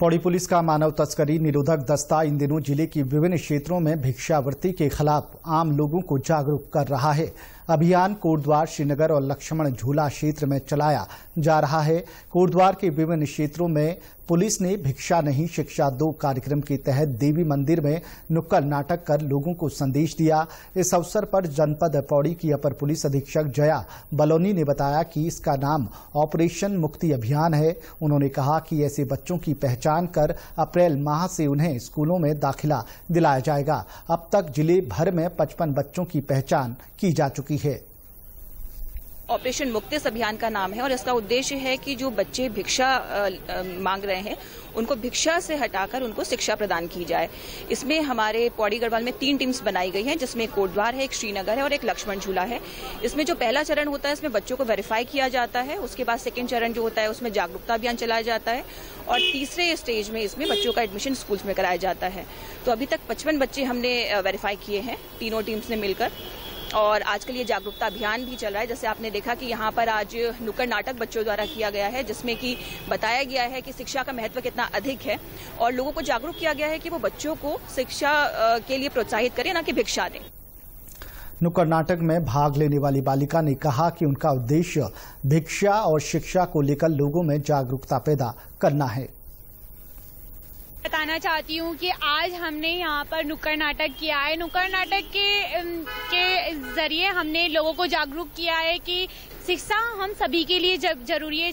Pauri police का मानव तस्करी निरोधक दस्ता इन दिनों ज़िले की विभिन्न क्षेत्रों में भिक्षावृत्ति के खिलाफ आम लोगों को जागरूक कर रहा है। अभियान कोटद्वार, श्रीनगर और लक्ष्मण झूला क्षेत्र में चलाया जा रहा है। कोटद्वार के विभिन्न क्षेत्रों में पुलिस ने भिक्षा नहीं, शिक्षा दो कार्यक्रम के तहत देवी मंदिर में नुक्कड़ नाटक कर लोगों को संदेश दिया। इस अवसर पर जनपद पौड़ी की अपर पुलिस अधीक्षक जया बलौनी ने बताया कि इसका नाम ऑपरेशन मुक्ति अभियान है। उन्होंने कहा कि ऐसे बच्चों की पहचान कर अप्रैल माह से उन्हें स्कूलों में दाखिला दिलाया जाएगा। अब तक ज़िले भर में पचपन बच्चों की पहचान की जा चुकी है। ऑपरेशन मुक्त इस अभियान का नाम है और इसका उद्देश्य है कि जो बच्चे भिक्षा मांग रहे हैं, उनको भिक्षा से हटाकर उनको शिक्षा प्रदान की जाए। इसमें हमारे पौड़ी गढ़वाल में तीन टीम्स बनाई गई हैं, जिसमें एक कोटद्वार है, एक श्रीनगर है और एक लक्ष्मण झूला है। इसमें जो पहला चरण होता है, इसमें बच्चों को वेरीफाई किया जाता है, उसके बाद सेकेंड चरण जो होता है, उसमें जागरूकता अभियान चलाया जाता है और तीसरे स्टेज में इसमें बच्चों का एडमिशन स्कूल्स में कराया जाता है। तो अभी तक पचपन बच्चे हमने वेरीफाई किए हैं, तीनों टीम्स ने मिलकर। और आजकल ये जागरूकता अभियान भी चल रहा है। जैसे आपने देखा कि यहाँ पर आज नुक्कड़ नाटक बच्चों द्वारा किया गया है जिसमें कि बताया गया है कि शिक्षा का महत्व कितना अधिक है और लोगों को जागरूक किया गया है कि वो बच्चों को शिक्षा के लिए प्रोत्साहित करें ना कि भिक्षा दें। नुक्कड़ नाटक में भाग लेने वाली बालिका ने कहा कि उनका उद्देश्य भिक्षा और शिक्षा को लेकर लोगों में जागरूकता पैदा करना है। बताना चाहती हूँ कि आज हमने यहाँ पर नुक्कड़ नाटक किया है। नुक्कड़ नाटक के के ज़रिए हमने लोगों को जागरूक किया है कि शिक्षा हम सभी के लिए ज़रूरी है।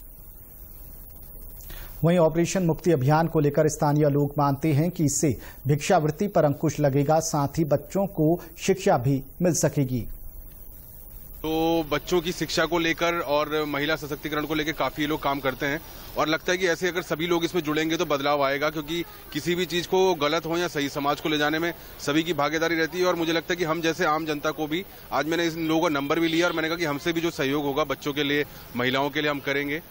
वहीं ऑपरेशन मुक्ति अभियान को लेकर स्थानीय लोग मानते हैं कि इससे भिक्षावृत्ति पर अंकुश लगेगा, साथ ही बच्चों को शिक्षा भी मिल सकेगी। तो बच्चों की शिक्षा को लेकर और महिला सशक्तिकरण को लेकर काफ़ी लोग काम करते हैं और लगता है कि ऐसे अगर सभी लोग इसमें जुड़ेंगे तो बदलाव आएगा क्योंकि किसी भी चीज़ को गलत हो या सही समाज को ले जाने में सभी की भागीदारी रहती है और मुझे लगता है कि हम जैसे आम जनता को भी आज मैंने इन लोगों का नंबर भी लिया और मैंने कहा कि हमसे भी जो सहयोग होगा बच्चों के लिए, महिलाओं के लिए हम करेंगे।